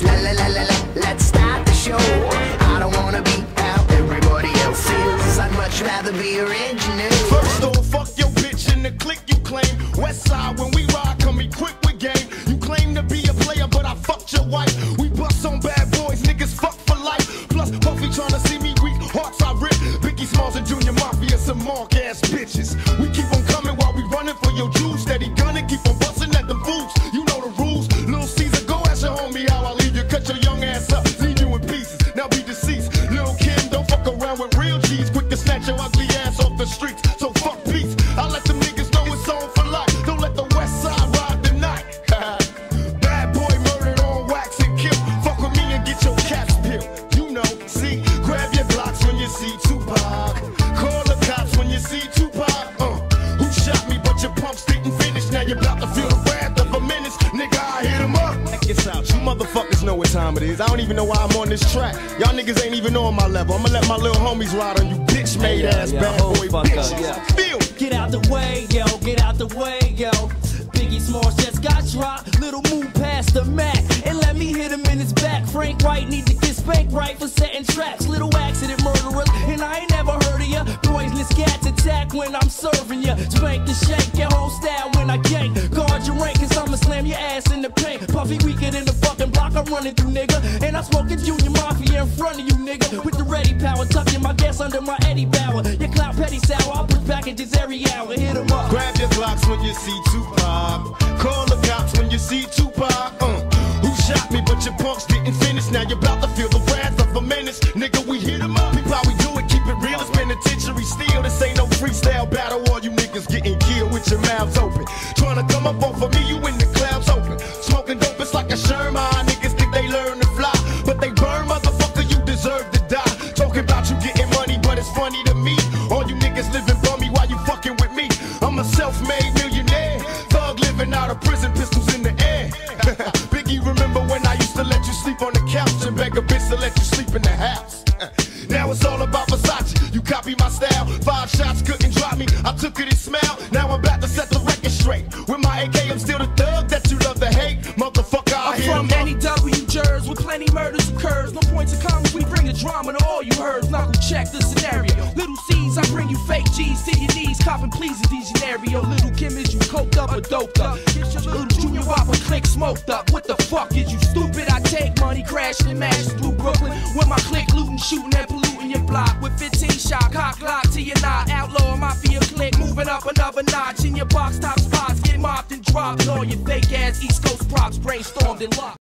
Let's la la la la la. Let's start the show. I don't wanna be how everybody else feels. I'd much rather be original. First off, fuck your bitch in the clique you claim. West side, when we ride, come equipped with game. You claim to be a player, but I fucked your wife. We bust on bad boys, niggas fuck for life. Plus, Puffy tryna see me weak, hearts I rip. Biggie Smalls and Junior Mafia, some mark ass bitches. We keep on coming while we running for your jewels. Quick to time it is. I don't even know why I'm on this track. Y'all niggas ain't even on my level. I'ma let my little homies ride on you bitch made ass yeah, bad boy fuck up, bitches. yeah. Feel. Get out the way, yo, get out the way, yo. Biggie Smalls just got dropped. Little move past the Mac and let me hit him in his back. Frank White need to get spanked right for setting traps. Little accident murderers, and I ain't never heard of ya. Poisonous cats attack when I'm serving ya. Spank the shake, your whole style when I gank. Guard your rank, cause I'ma slam your ass in the paint. Puffy weaker than the fucking block I'm running through, nigga. And I smoke smoking Junior Mafia in front of you, nigga. With the ready power, tucking my gas under my Eddie Bauer. Your clout petty sour, I push packages every hour. Hit 'em up. Grab your blocks when you see Tupac. Call the cops when you see Tupac. Uh, who shot me? But your punks didn't finish. Now you're about to feel the steel. This ain't no freestyle battle. All you niggas getting killed with your mouths open. Trying to come up off of me, you in the clouds open. Smoking dope, it's like a Sherman. Niggas think they learn to fly, but they burn, motherfucker. You deserve to die. Talking about you getting money, but it's funny to me. All you niggas living bummy while you fucking with me. I'm a self-made millionaire. Thug living out of prison, pistols in the air. Biggie, remember when I used to let you sleep on the couch and beg a bitch to let you sleep in the house? Now it's all about Versace. You copy my style. Five shots couldn't drop me. I took it and smiled. Now I'm about to set the record straight. With my AK, I'm still the thug that you love to hate. Motherfucker, I I'm from from 'em up. any W jurors with plenty murders occurs. No points of comments, we bring the drama to all you heard. Knuckle check the scenario. Little Cease, I bring you fake G's to your knees. Copping please in scenario. Lil' Kim, is you coked up or doped up? Little Junior Whopper click smoked up. What the fuck is you stupid? I take money crashing and mashes through Brooklyn. With my click looting, shooting moving up another notch. In your box top spots, get mopped and dropped. And all your fake ass East Coast props brainstormed and locked.